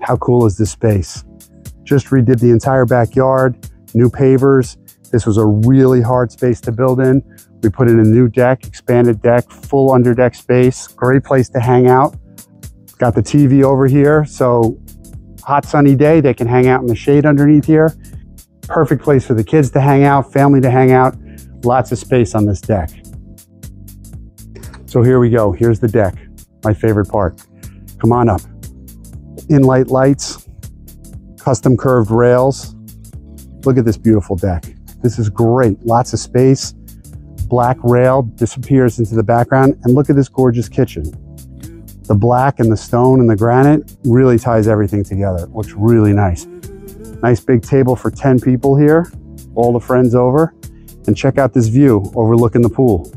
How cool is this space? Just redid the entire backyard, new pavers. This was a really hard space to build in. We put in a new deck, expanded deck, full underdeck space. Great place to hang out. Got the TV over here, so hot sunny day, they can hang out in the shade underneath here. Perfect place for the kids to hang out, family to hang out. Lots of space on this deck. So here we go. Here's the deck, my favorite part. Come on up. In-Lite lights, custom curved rails. Look at this beautiful deck. This is great. Lots of space. Black rail disappears into the background. And look at this gorgeous kitchen. The black and the stone and the granite really ties everything together. It looks really nice. Nice big table for 10 people here. All the friends over. And check out this view overlooking the pool.